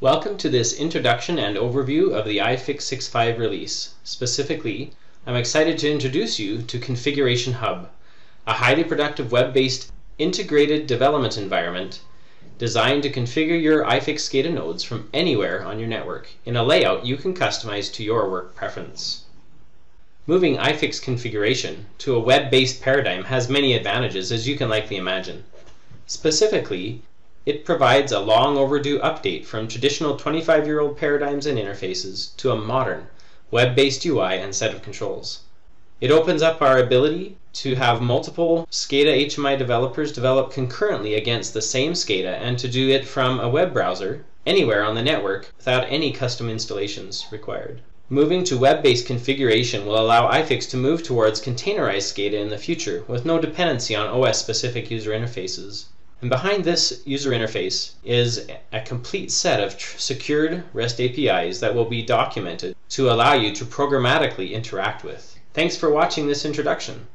Welcome to this introduction and overview of the iFix 6.5 release. Specifically, I'm excited to introduce you to Configuration Hub, a highly productive web-based integrated development environment designed to configure your iFix SCADA nodes from anywhere on your network in a layout you can customize to your work preference. Moving iFix configuration to a web-based paradigm has many advantages as you can likely imagine. Specifically, it provides a long overdue update from traditional 25-year-old paradigms and interfaces to a modern, web-based UI and set of controls. It opens up our ability to have multiple SCADA HMI developers develop concurrently against the same SCADA and to do it from a web browser anywhere on the network without any custom installations required. Moving to web-based configuration will allow iFix to move towards containerized SCADA in the future with no dependency on OS-specific user interfaces. And behind this user interface is a complete set of secured REST APIs that will be documented to allow you to programmatically interact with. Thanks for watching this introduction.